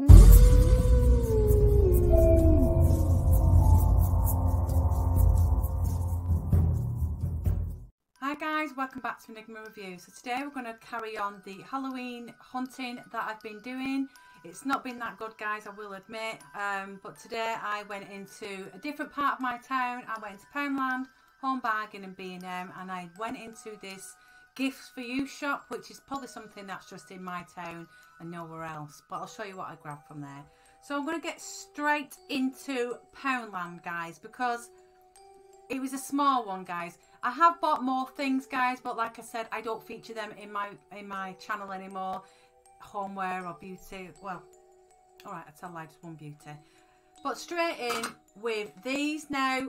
Hi guys, welcome back to Enigma Review. So today we're going to carry on the Halloween hunting that I've been doing. It's not been that good guys, I will admit, um, but today I went into a different part of my town. I went to Poundland, Home Bargain and B&M and I went into this Gifts for You shop, which is probably something that's just in my town and nowhere else. But I'll show you what I grabbed from there. So I'm going to get straight into Poundland guys because it was a small one guys I have bought more things guys but like I said I don't feature them in my in my channel anymore homeware or beauty well alright I tell lied just one beauty but straight in with these now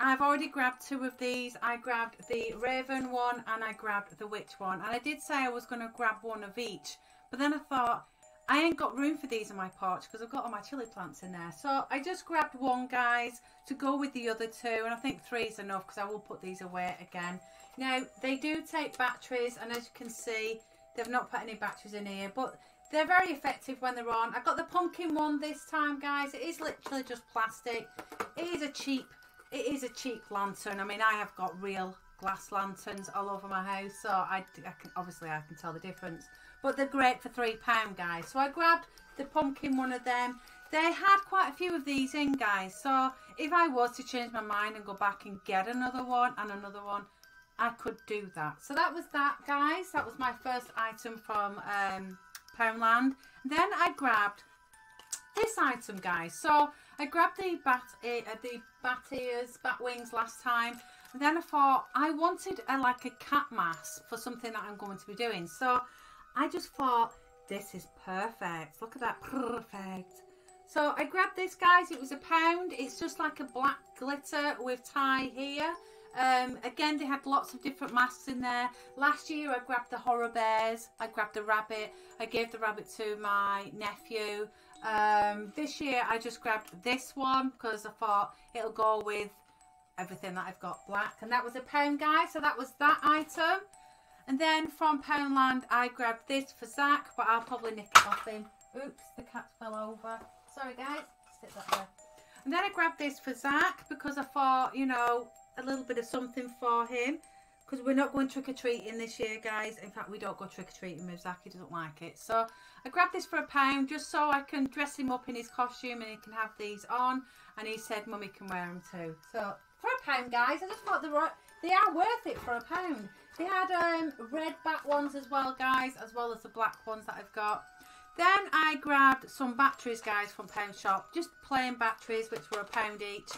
I've already grabbed two of these I grabbed the Raven one and I grabbed the Witch one and I did say I was going to grab one of each but then I thought I ain't got room for these in my porch because I've got all my chili plants in there. So I just grabbed one, guys, to go with the other two. And I think three is enough because I will put these away again. Now, they do take batteries. And as you can see, they've not put any batteries in here. But they're very effective when they're on. I've got the pumpkin one this time, guys. It is literally just plastic. It is a cheap, it is a cheap lantern. I mean, I have got real glass lanterns all over my house. So I, I can, obviously I can tell the difference. But they're great for three pound guys. So i grabbed the pumpkin one of them. They had quite a few of these in guys. So if i was to change my mind and go back and get another one and another one i could do that. So that was that guys. That was my first item from um poundland. Then i grabbed this item guys so i grabbed the bat uh, the bat ears bat wings last time and then i thought i wanted a like a cat mask for something that i'm going to be doing so I just thought, this is perfect. Look at that, perfect. So I grabbed this, guys. It was a pound. It's just like a black glitter with tie here. Um, again, they had lots of different masks in there. Last year, I grabbed the horror bears. I grabbed the rabbit. I gave the rabbit to my nephew. Um, this year, I just grabbed this one because I thought it'll go with everything that I've got black. And that was a pound, guys. So that was that item. And then from Poundland, I grabbed this for Zach, but I'll probably nick it off him. Oops, the cat fell over. Sorry, guys. Sit that. And then I grabbed this for Zach because I thought, you know, a little bit of something for him. Because we're not going trick-or-treating this year, guys. In fact, we don't go trick-or-treating with Zach. He doesn't like it. So I grabbed this for a pound just so I can dress him up in his costume and he can have these on. And he said Mummy can wear them too. So for a pound, guys, I just thought they were, they are worth it for a pound. They had um, red back ones as well, guys, as well as the black ones that I've got. Then I grabbed some batteries, guys, from Pound Shop. Just plain batteries, which were a pound each.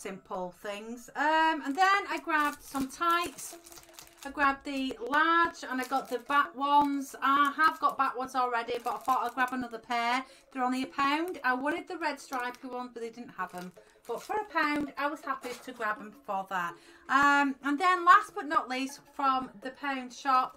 Simple things. Um, and then I grabbed some tights. I grabbed the large and I got the bat ones. I have got bat ones already, but I thought I'd grab another pair. They're only a pound. I wanted the red stripy ones, but they didn't have them. But for a pound, I was happy to grab them for that. Um, and then last but not least, from the pound shop,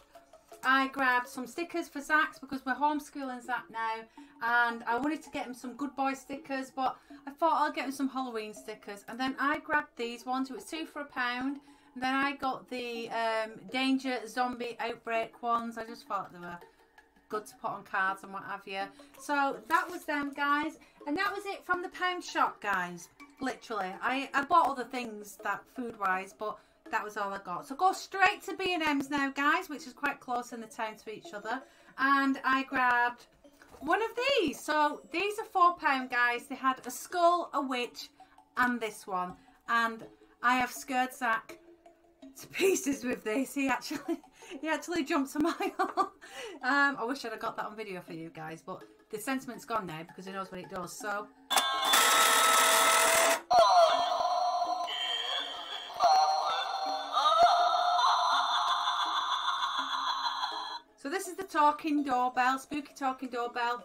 I grabbed some stickers for Zach's because we're homeschooling Zach now. And I wanted to get him some good boy stickers, but I thought I'll get him some Halloween stickers. And then I grabbed these ones. It was two for a pound. And then I got the um, Danger Zombie Outbreak ones. I just thought they were good to put on cards and what have you. So that was them, guys. And that was it from the pound shop, guys. Literally. I, I bought other things that food-wise, but that was all I got. So go straight to B&M's now, guys, which is quite close in the town to each other. And I grabbed one of these. So these are £4, guys. They had a skull, a witch, and this one. And I have scared Zach to pieces with this. He actually he actually jumped a mile. um, I wish I'd have got that on video for you guys, but the sentiment's gone now because he knows what it does. So So this is the talking doorbell, spooky talking doorbell.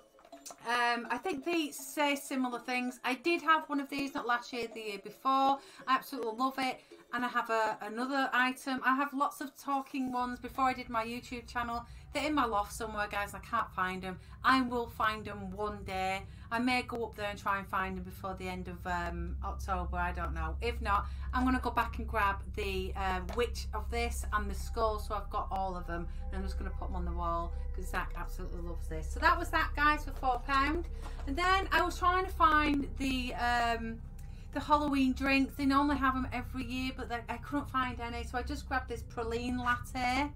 Um, I think they say similar things. I did have one of these, not last year, the year before. I absolutely love it. And I have a, another item. I have lots of talking ones before I did my YouTube channel. They're in my loft somewhere, guys. I can't find them. I will find them one day. I may go up there and try and find them before the end of um, October. I don't know. If not, I'm going to go back and grab the uh, witch of this and the skull. So I've got all of them. And I'm just going to put them on the wall because Zach absolutely loves this. So that was that, guys, for £4. And then I was trying to find the... Um, the Halloween drinks. They normally have them every year, but I couldn't find any. So I just grabbed this praline latte.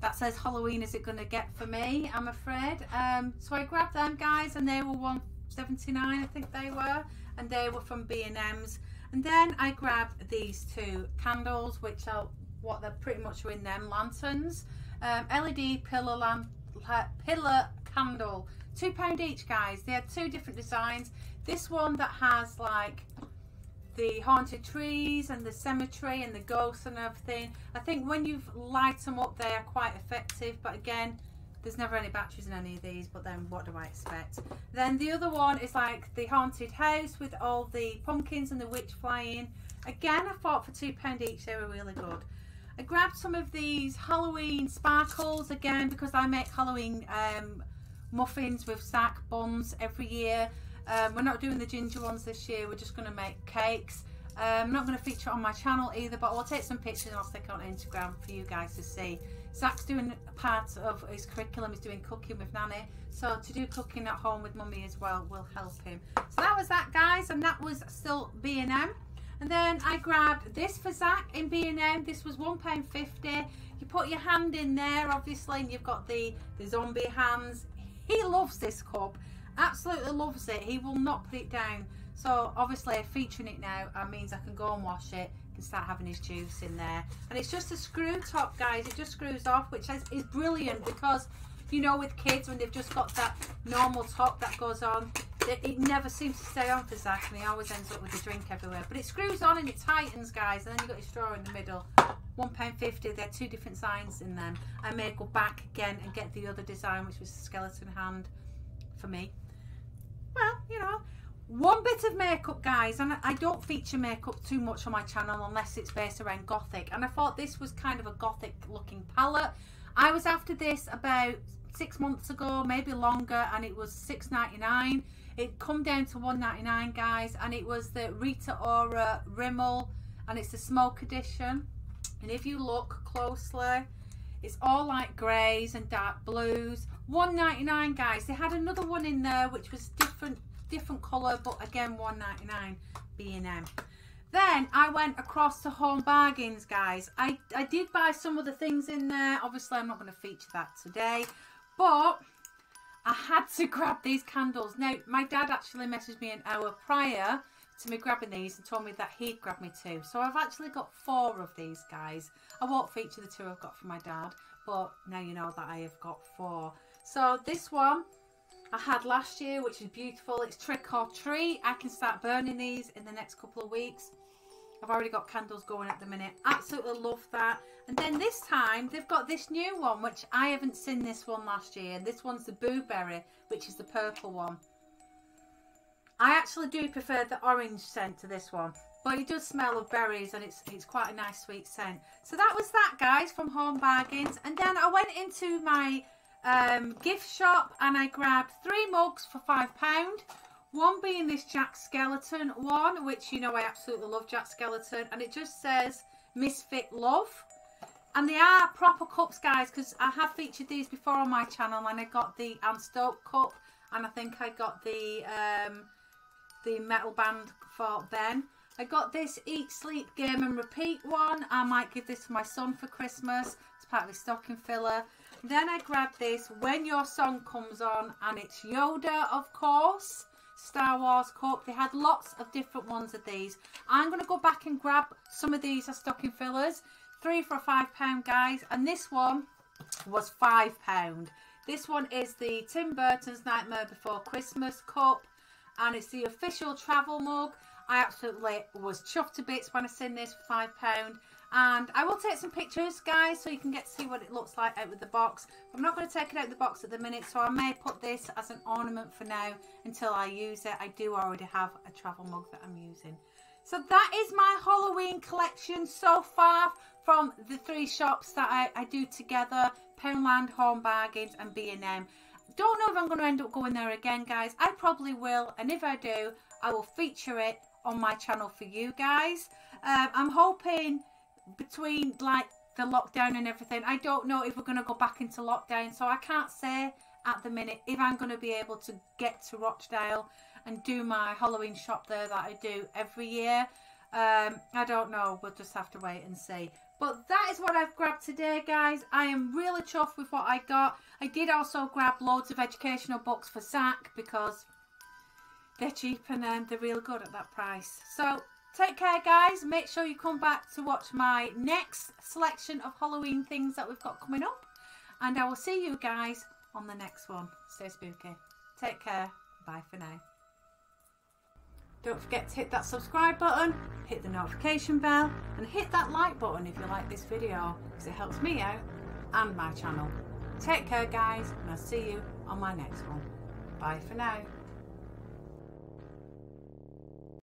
That says Halloween is it going to get for me, I'm afraid. Um, so I grabbed them, guys, and they were 179 I think they were. And they were from B&M's. And then I grabbed these two candles, which are what they're pretty much in them, lanterns. Um, LED pillar, lamp, pillar candle. £2 each, guys. They had two different designs. This one that has like the haunted trees and the cemetery and the ghosts and everything. I think when you've light them up, they are quite effective. But again, there's never any batteries in any of these. But then what do I expect? Then the other one is like the haunted house with all the pumpkins and the witch flying. Again, I thought for £2 each, they were really good. I grabbed some of these Halloween sparkles again because I make Halloween um, muffins with sack buns every year. Um, we're not doing the ginger ones this year. We're just going to make cakes. Um, I'm not going to feature on my channel either, but I'll take some pictures and I'll stick on Instagram for you guys to see. Zach's doing part of his curriculum, he's doing cooking with Nanny. So to do cooking at home with Mummy as well will help him. So that was that, guys, and that was still B&M. And then I grabbed this for Zach in B&M. This was £1.50. You put your hand in there, obviously, and you've got the, the zombie hands. He loves this cup absolutely loves it. He will not put it down. So obviously featuring it now uh, means I can go and wash it can start having his juice in there. And it's just a screw top guys. It just screws off which is, is brilliant because you know with kids when they've just got that normal top that goes on it, it, never seems to stay on for Zach and he always ends up with a drink everywhere but it screws on and it tightens guys and then you've got your straw in the middle £1.50 they're two different signs in them I may go back again and get the other design which was skeleton hand for me well, you know, one bit of makeup, guys, and I don't feature makeup too much on my channel unless it's based around gothic. And I thought this was kind of a gothic looking palette. I was after this about six months ago, maybe longer, and it was six ninety nine. It come down to one ninety nine, guys, and it was the Rita Ora Rimmel, and it's the smoke edition. And if you look closely, it's all like greys and dark blues. 1.99 guys. They had another one in there which was different different colour but again 1.99 B&M. Then I went across to Home Bargains guys. I, I did buy some of the things in there. Obviously I'm not going to feature that today. But I had to grab these candles. Now my dad actually messaged me an hour prior to me grabbing these and told me that he'd grab me two. So I've actually got four of these guys. I won't feature the two I've got for my dad, but now you know that I have got four. So this one I had last year, which is beautiful. It's trick or treat. I can start burning these in the next couple of weeks. I've already got candles going at the minute. Absolutely love that. And then this time, they've got this new one, which I haven't seen this one last year. This one's the Boo Berry, which is the purple one. I actually do prefer the orange scent to this one. But it does smell of berries and it's, it's quite a nice sweet scent. So that was that, guys, from Home Bargains. And then I went into my um, gift shop and I grabbed three mugs for £5. One being this Jack Skellington one, which you know I absolutely love Jack Skellington. And it just says Misfit Love. And they are proper cups, guys, because I have featured these before on my channel. And I got the Anne cup. And I think I got the um, the metal band for Ben. I got this Eat, Sleep, Game and Repeat one. I might give this to my son for Christmas. It's part of his stocking filler. Then I grabbed this When Your Song Comes On and it's Yoda, of course. Star Wars cup. They had lots of different ones of these. I'm going to go back and grab some of these as stocking fillers. Three for a five pound, guys. And this one was five pound. This one is the Tim Burton's Nightmare Before Christmas cup. And it's the official travel mug. I absolutely was chuffed to bits when I seen this for £5. And I will take some pictures, guys, so you can get to see what it looks like out of the box. I'm not going to take it out of the box at the minute, so I may put this as an ornament for now until I use it. I do already have a travel mug that I'm using. So that is my Halloween collection so far from the three shops that I, I do together, Poundland, Home Bargains and B&M. Don't know if I'm going to end up going there again, guys. I probably will, and if I do, I will feature it on my channel for you guys. Um, I'm hoping between like the lockdown and everything, I don't know if we're going to go back into lockdown, so I can't say at the minute if I'm going to be able to get to Rochdale and do my Halloween shop there that I do every year. Um, I don't know. We'll just have to wait and see. But that is what I've grabbed today, guys. I am really chuffed with what I got. I did also grab loads of educational books for Zach because they're cheap and um, they're real good at that price. So take care, guys. Make sure you come back to watch my next selection of Halloween things that we've got coming up. And I will see you guys on the next one. Stay spooky. Take care. Bye for now. Don't forget to hit that subscribe button, hit the notification bell and hit that like button if you like this video because it helps me out and my channel. Take care guys and I'll see you on my next one. Bye for now.